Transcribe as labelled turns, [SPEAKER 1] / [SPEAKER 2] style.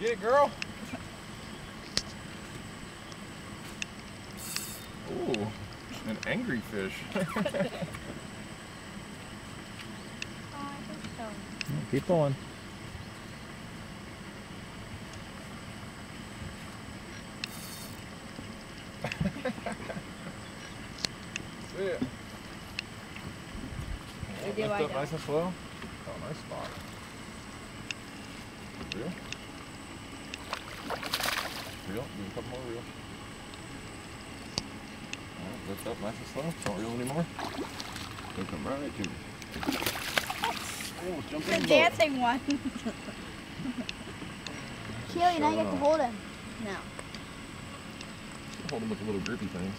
[SPEAKER 1] Get it, girl. Ooh, an angry fish.
[SPEAKER 2] Oh, I think so.
[SPEAKER 3] Keep pulling.
[SPEAKER 1] See it. Lift up nice and slow. Oh, nice spot. Reel. Reel. Do a couple more reels. Alright, lift up nice and slow. Don't reel anymore. They'll come right to you. Oh, jump in
[SPEAKER 2] The
[SPEAKER 1] the boat.
[SPEAKER 2] dancing one.
[SPEAKER 4] Keely, now you
[SPEAKER 1] Showing
[SPEAKER 4] get to hold him. No.
[SPEAKER 1] Hold them with the little grippy things.